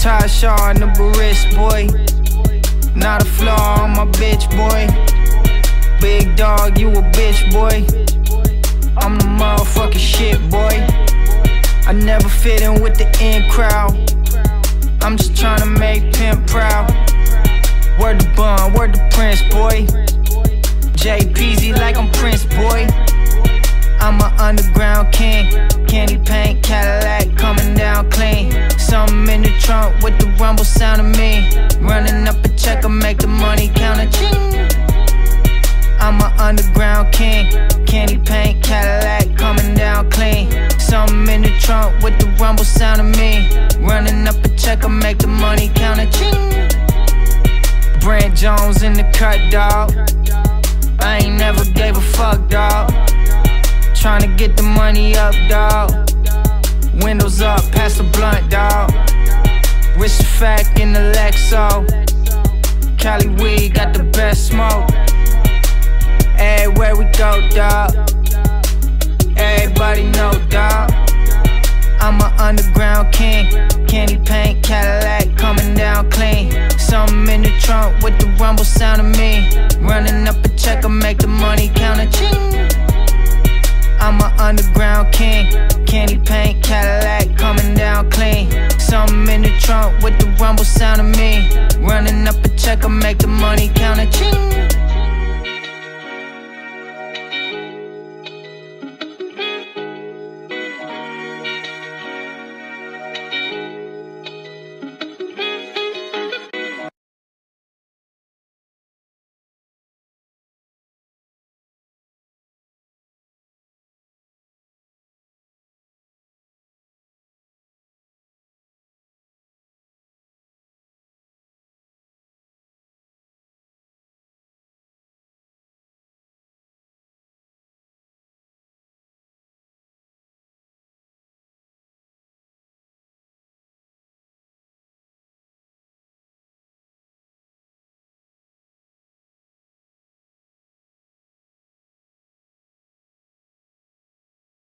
Tasha in the barist, boy. Not a flaw on my bitch, boy. Big dog, you a bitch, boy. I'm the motherfucking shit, boy. I never fit in with the in crowd. I'm just trying to make Pimp proud. Word the bun, word the prince, boy. JPZ like I'm Prince, boy. I'm an underground king. Candy paint Cadillac cut, dog. I ain't never gave a fuck, dog. Tryna get the money up, dog. Windows up, pass the blunt, dog. Rich the fact in the Lexo. Cali weed got the best smoke. Everywhere we go, dog. Everybody know, dog. I'm an underground king. Candy candy paint Cadillac coming down clean. Something in the trunk with the rumble sound of me. Run